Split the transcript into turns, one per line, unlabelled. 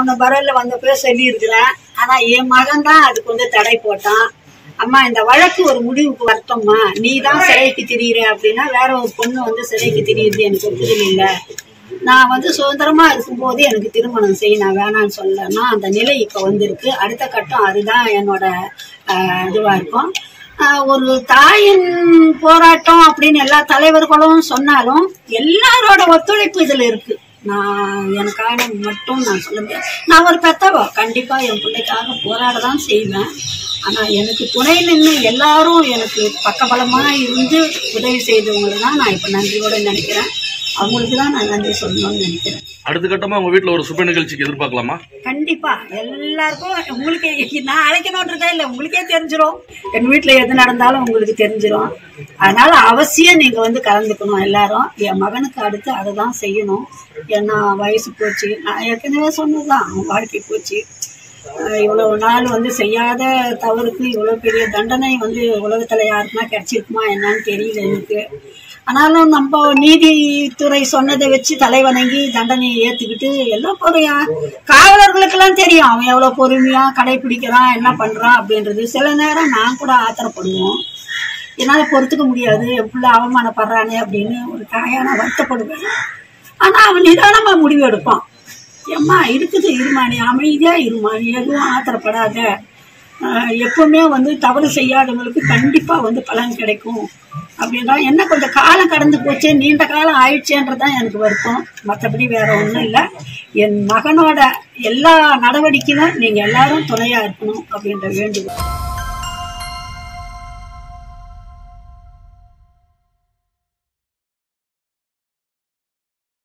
முன்ன பரவல வந்தப்போ சொல்லி இருக்கிறேன் ஆனா என் மகன் தான் அதுக்கு வந்து தடை போட்டான். அம்மா இந்த வழக்கு ஒரு முடிவுக்கு வரட்டும்மா. நீ தான் சிறைக்கு திரியிற அப்படின்னா வேற ஒரு பொண்ணு வந்து சிறைக்கு திரியுது எனக்கு ஒப்புதல் இல்லை. நான் வந்து சுதந்திரமா இருக்கும்போது எனக்கு திருமணம் செய்ய நான் வேணாம்னு சொல்லலன்னா அந்த நிலை இப்ப வந்திருக்கு. அடுத்த கட்டம் அதுதான் என்னோட இதுவா இருக்கும். ஒரு தாயின் போராட்டம் அப்படின்னு எல்லா தலைவர்களும் சொன்னாலும் எல்லாரோட ஒத்துழைப்பு இதுல இருக்கு. நான் எனக்காக மட்டும் நான் சொல்ல முடியாது. நான் ஒரு பெத்தவா. கண்டிப்பாக என் பிள்ளைக்காக போராட தான் செய்வேன். ஆனால் எனக்கு துணை நின்று எல்லாரும் எனக்கு பக்கபலமாக இருந்து உதவி செய்தவங்களை தான் நான் இப்போ நன்றியோட நினைக்கிறேன். அவங்களுக்கு தான் நான் நன்றி சொல்லணும்னு நினைக்கிறேன்.
அடுத்த கட்டமா உங்க வீட்ல ஒரு சுப நிகழ்ச்சிக்கு எதிர்பார்க்கலாமா?
கண்டிப்பா. எல்லாருக்கும் உங்களுக்கு நான் அழைக்கணுன்றதே இல்லை உங்களுக்கே தெரிஞ்சிரும். எங்க வீட்டுல எது நடந்தாலும் உங்களுக்கு தெரிஞ்சிரும். அதனால அவசியம் நீங்க வந்து கலந்துக்கணும் எல்லாரும். என் மகனுக்கு அடுத்து அதை தான் செய்யணும். ஏன்னா வயசு போச்சு. நான் ஏற்கனவே சொன்னதுதான். அவன் வாழ்க்கை போச்சு. இவ்வளவு நாள் வந்து செய்யாத தவறுக்கு இவ்வளவு பெரிய தண்டனை வந்து உலகத்துல யாருக்குன்னா கிடைச்சிருக்குமா? என்னன்னு தெரியல எனக்கு. ஆனாலும் நம்ம நீதித்துறை சொன்னதை வச்சு தலைவணங்கி தண்டனையை ஏத்துக்கிட்டு எல்லாம் பொறுமையா காவலர்களுக்கெல்லாம் தெரியும் அவன் எவ்வளவு பொறுமையா கடைபிடிக்கிறான் என்ன பண்றான் அப்படின்றது. சில நேரம் நான் கூட ஆத்திரப்படுவோம். என்னால பொறுத்துக்க முடியாது என் பிள்ளை அவமானப்படுறானே அப்படின்னு ஒரு காயான நான் வருத்தப்படுவேன். ஆனா அவன் நிதானமா முடிவு எடுப்பான். ஏம்மா இருக்குது இருமானி அமைதியாக அமைதியா எதுவும் ஆத்திரப்படாத. எப்பவுமே வந்து தவறு செய்யாதவங்களுக்கு கண்டிப்பா வந்து பலன் கிடைக்கும். அப்படின்னா என்ன கொஞ்சம் காலம் கடந்து போச்சு நீண்ட காலம் ஆயிடுச்சேன்றதுதான் எனக்கு வருத்தம். மற்றபடி வேற ஒன்றும் இல்லை. என் மகனோட எல்லா நடவடிக்கையிலும் நீங்க எல்லாரும் துணையா இருக்கணும் அப்படின்ற வேண்டுகோள்.